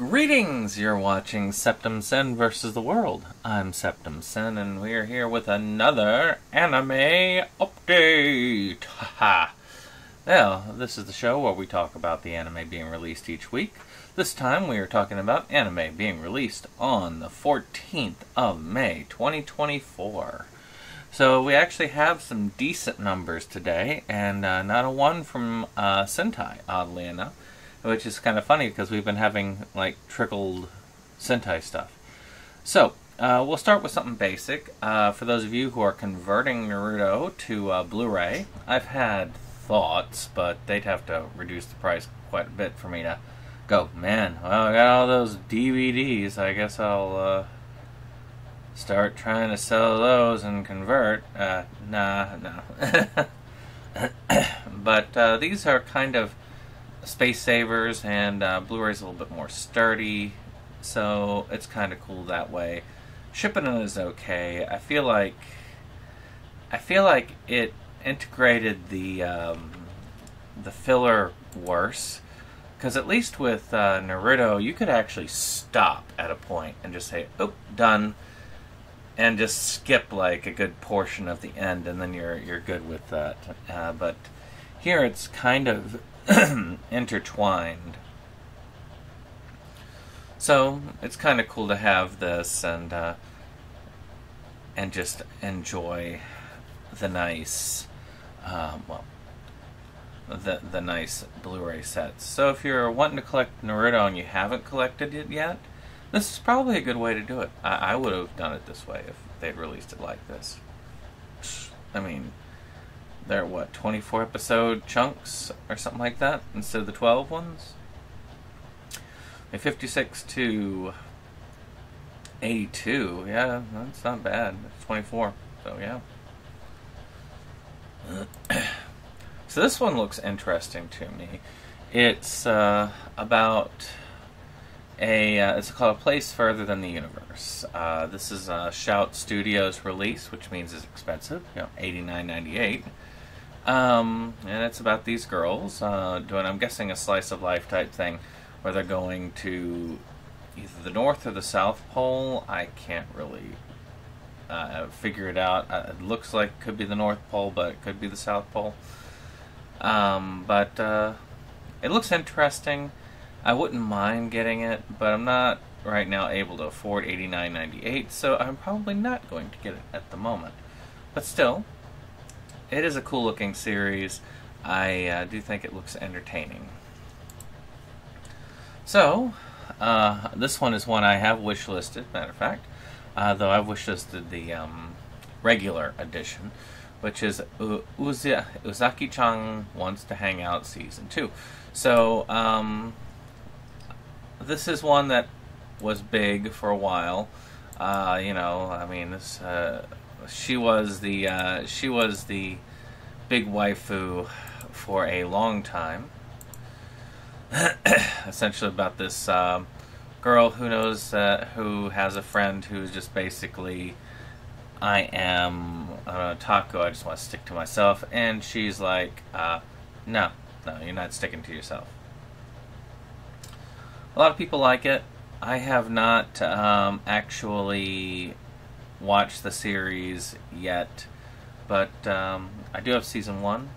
Greetings! You're watching Septum Sin versus the World. I'm Septum Sin, and we're here with another anime update. Haha. well, this is the show where we talk about the anime being released each week. This time we are talking about anime being released on the 14th of May, 2024. So we actually have some decent numbers today, and uh, not a one from uh, Sentai, oddly enough which is kind of funny because we've been having like trickled Sentai stuff. So uh, we'll start with something basic. Uh, for those of you who are converting Naruto to uh, Blu-ray, I've had thoughts, but they'd have to reduce the price quite a bit for me to go. Man, well, I got all those DVDs. I guess I'll uh, start trying to sell those and convert. Uh, nah, no. but uh, these are kind of space savers, and uh, Blu-ray's a little bit more sturdy, so it's kind of cool that way. Shipping it is okay. I feel like I feel like it integrated the um, the filler worse because at least with uh, Naruto, you could actually stop at a point and just say, "Oh, done," and just skip like a good portion of the end, and then you're you're good with that. Uh, but here, it's kind of intertwined. So it's kind of cool to have this and uh, and just enjoy the nice, um, well, the the nice Blu-ray sets. So if you're wanting to collect Naruto and you haven't collected it yet, this is probably a good way to do it. I, I would have done it this way if they'd released it like this. I mean, they're what 24 episode chunks or something like that instead of the 12 ones. A 56 to 82, yeah, that's not bad. It's 24, so yeah. so this one looks interesting to me. It's uh, about a uh, it's called a place further than the universe. Uh, this is a Shout Studios release, which means it's expensive, you know, eighty nine ninety eight. Um, and it's about these girls uh, doing, I'm guessing, a slice of life type thing where they're going to either the North or the South Pole. I can't really uh, figure it out. Uh, it looks like it could be the North Pole, but it could be the South Pole. Um, but uh, it looks interesting. I wouldn't mind getting it, but I'm not right now able to afford $89.98, so I'm probably not going to get it at the moment. But still, it is a cool looking series. I uh, do think it looks entertaining. So, uh, this one is one I have wishlisted, matter of fact, uh, though I've wishlisted the um, regular edition, which is Uzi- Uzaki chan Wants to Hang Out Season 2. So, um, this is one that was big for a while. Uh, you know, I mean, this uh, she was the uh, she was the big waifu for a long time. Essentially, about this um, girl who knows uh, who has a friend who's just basically, I am a taco. I just want to stick to myself, and she's like, uh, no, no, you're not sticking to yourself. A lot of people like it. I have not um, actually watched the series yet, but um, I do have season one,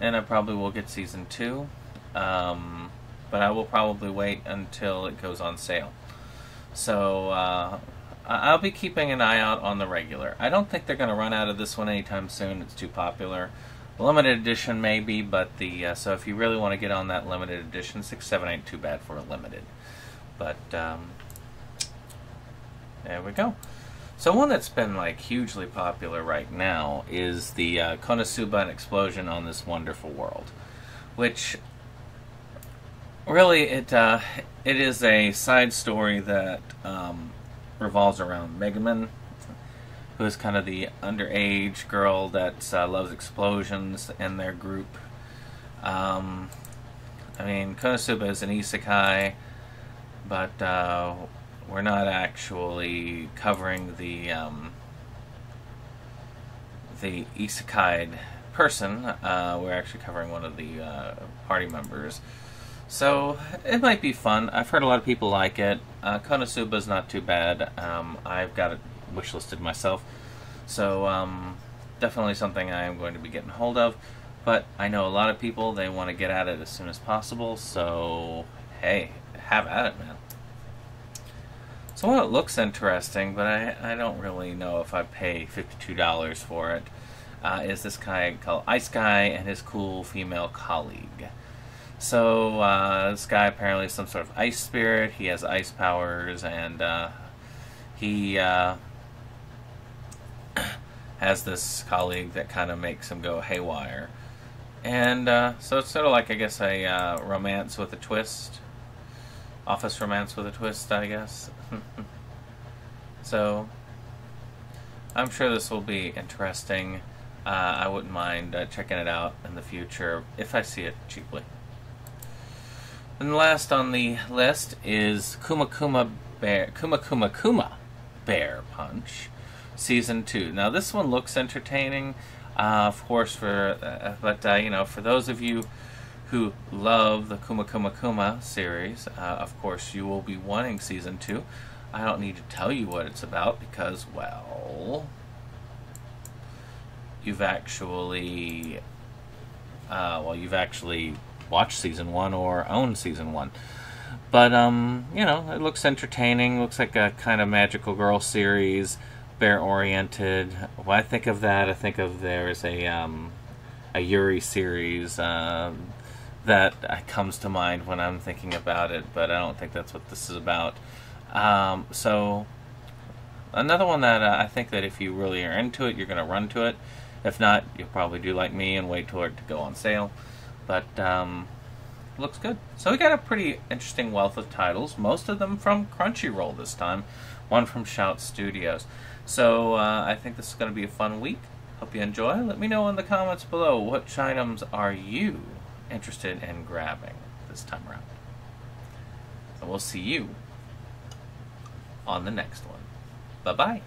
and I probably will get season two. Um, but I will probably wait until it goes on sale. So uh, I'll be keeping an eye out on the regular. I don't think they're going to run out of this one anytime soon. It's too popular. Limited edition maybe, but the uh, so if you really want to get on that limited edition, six seven ain't too bad for a limited. But um, there we go. So one that's been like hugely popular right now is the uh, Konosuba and Explosion on this wonderful world, which really it uh, it is a side story that um, revolves around Megumin, who is kind of the underage girl that uh, loves explosions in their group. Um, I mean, Konosuba is an isekai, but uh, we're not actually covering the um, the isekai person. Uh, we're actually covering one of the uh, party members. So it might be fun. I've heard a lot of people like it. Uh, Konosuba's not too bad. Um, I've got it wishlisted myself, so um, definitely something I am going to be getting hold of. But I know a lot of people they want to get at it as soon as possible. So hey, have at it, man. So well, it looks interesting, but I, I don't really know if I pay $52 for it. Uh, is this guy called Ice Guy and his cool female colleague. So uh, this guy apparently is some sort of ice spirit. He has ice powers, and uh, he uh, has this colleague that kind of makes him go haywire. And uh, so it's sort of like, I guess, a uh, romance with a twist. Office romance with a twist, I guess. so I'm sure this will be interesting. Uh, I wouldn't mind checking it out in the future if I see it cheaply. And last on the list is Kuma Kuma Bear Kuma Kuma Bear Punch season two. Now this one looks entertaining, uh, of course. For uh, but uh, you know, for those of you who love the Kuma Kuma Kuma series, uh, of course you will be wanting season two. I don't need to tell you what it's about because, well, you've actually, uh, well, you've actually watch season one or own season one. But um, you know, it looks entertaining. Looks like a kind of magical girl series, bear oriented. When I think of that, I think of there's a um, a Yuri series um, that comes to mind when I'm thinking about it. But I don't think that's what this is about. Um, so another one that uh, I think that if you really are into it, you're going to run to it. If not, you'll probably do like me and wait for it to go on sale. But um, looks good. So we got a pretty interesting wealth of titles, most of them from Crunchyroll this time, one from Shout Studios. So uh, I think this is going to be a fun week. Hope you enjoy. Let me know in the comments below which items are you interested in grabbing this time around. And we'll see you on the next one. Bye bye.